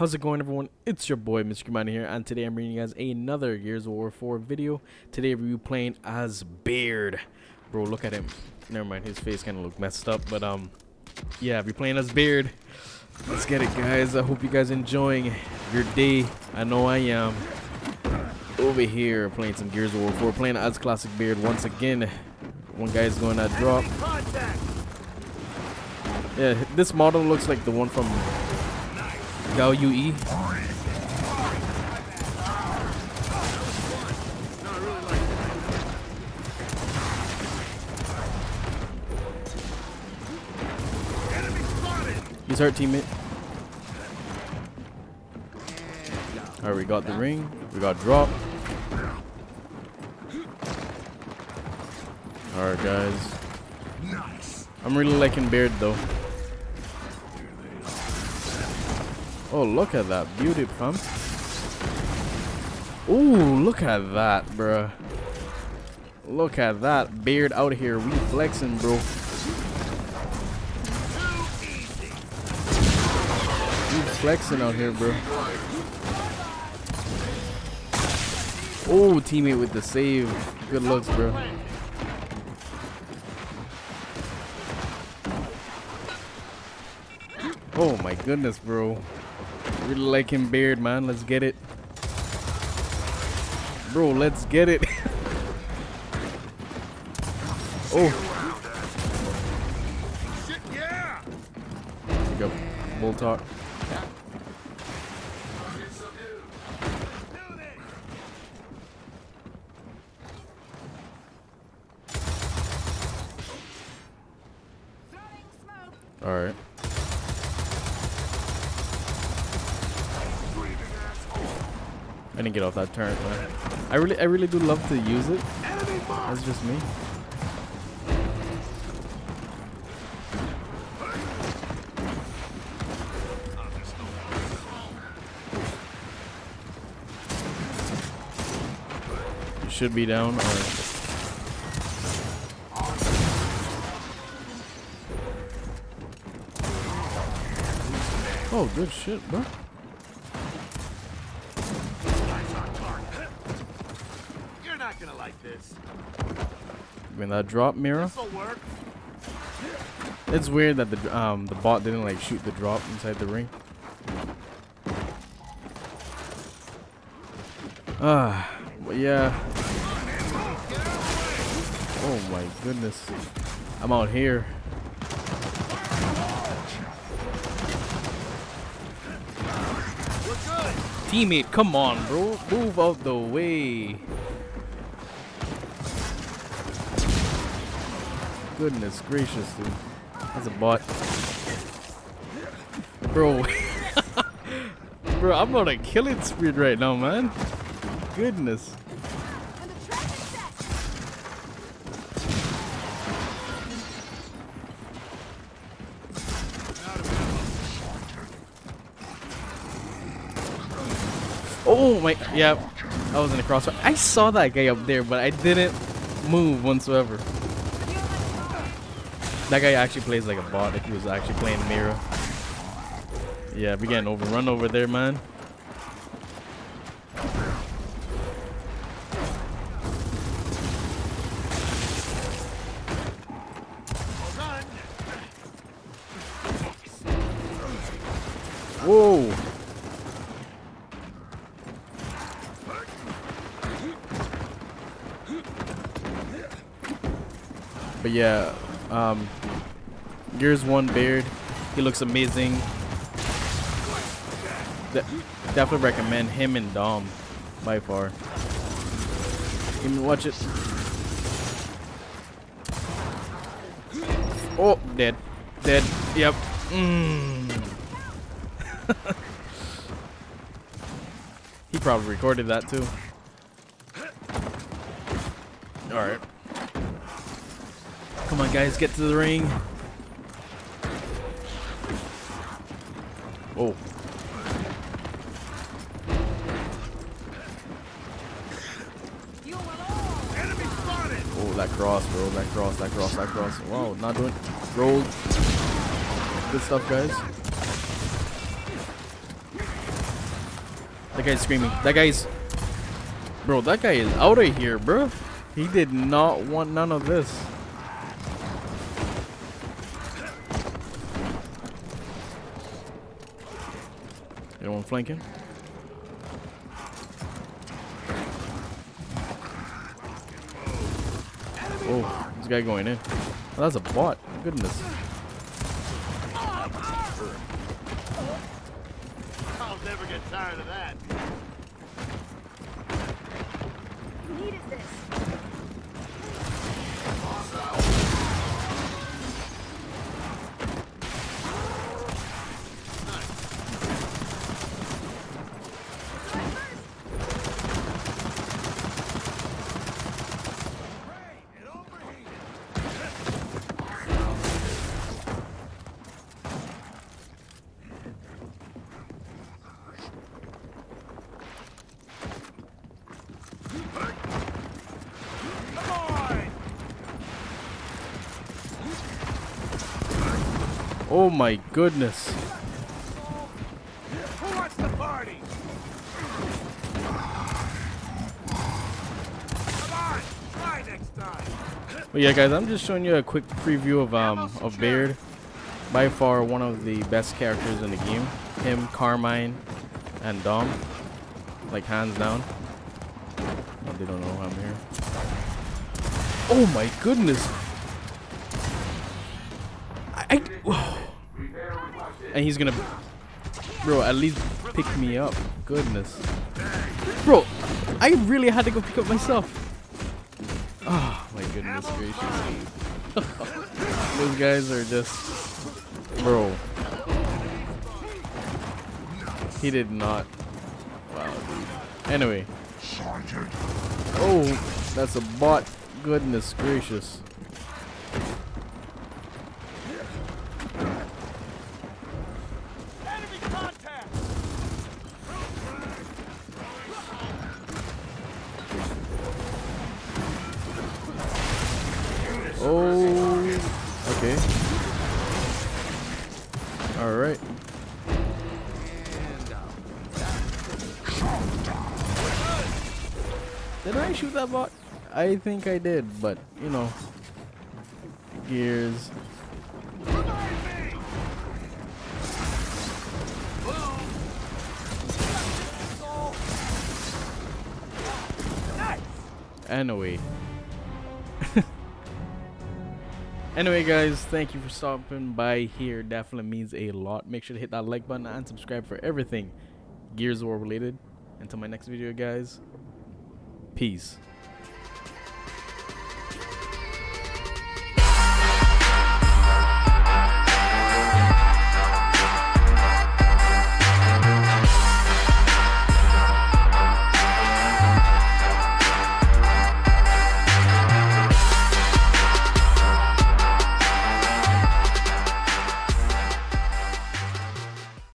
How's it going everyone? It's your boy Mr. Caymanian here and today I'm bringing you guys another Gears of War 4 video. Today we'll be playing as Baird. Bro, look at him. Never mind, his face kind of look messed up, but um, yeah, we're playing as Baird. Let's get it guys. I hope you guys enjoying your day. I know I am. Over here playing some Gears of War 4, playing as Classic Baird once again. One guy's going to drop. Yeah, this model looks like the one from Gears UE. He's hurt, teammate. Alright, we got the ring. We got drop. Alright, guys. I'm really liking Baird, though. Oh, look at that beauty, fam. Ooh, look at that, bruh. Look at that. Baird out here. We flexing, bro. We flexing out here, bro. Oh, teammate with the save. Good looks, bro. Oh my goodness, bro. Really like him Baird, man. Let's get it. Bro, let's get it. oh. shit! Pick up Boltok. All right. I didn't get off that turret. I really, I really do love to use it. That's just me. You should be down. Or oh, good shit, bro. gonna like this. I mean that drop mirror. It's weird that the um the bot didn't like shoot the drop inside the ring. Ah, but yeah. Oh my goodness. I'm out here. Teammate, come on, bro. Move out the way. Goodness gracious, dude. That's a bot. Bro. Bro, I'm on a killing spree right now, man. Goodness. Oh my, yeah, I was in the crossfire. I saw that guy up there, but I didn't move whatsoever. That guy actually plays like a bot if he was actually playing Mira. Yeah, we getting overrun over there, man. Whoa. But yeah, um, Gears 1 Baird. he looks amazing. De definitely recommend him and Dom by far. Even watch it. Oh, dead. Dead. Yep. Mm. he probably recorded that too. Alright. Come on, guys, get to the ring. Oh. Oh, that cross, bro. That cross, that cross, that cross. Wow, not doing. Rolled. Good stuff, guys. That guy's screaming. That guy's... Bro, that guy is out of here, bro. He did not want none of this. Anyone flanking? Oh, this guy going in. Oh, that's a bot. Goodness. I'll never get tired of that. needed this. Oh my goodness. Who wants the party? Come on! Try next time! But yeah, guys, I'm just showing you a quick preview of um of Baird. By far one of the best characters in the game. Him, Carmine, and Dom. Like hands down. Oh, they don't know I'm here. Oh my goodness. And he's gonna Bro, at least pick me up. Goodness. Bro, I really had to go pick up myself. Oh my goodness gracious. Those guys are just Bro. He did not. Wow, dude. Anyway. Oh, that's a bot. Goodness gracious. Okay. All right. Did I shoot that bot? I think I did, but you know, gears. Anyway. Anyway, guys, thank you for stopping by here. Definitely means a lot. Make sure to hit that like button and subscribe for everything Gears of War related. Until my next video, guys. Peace.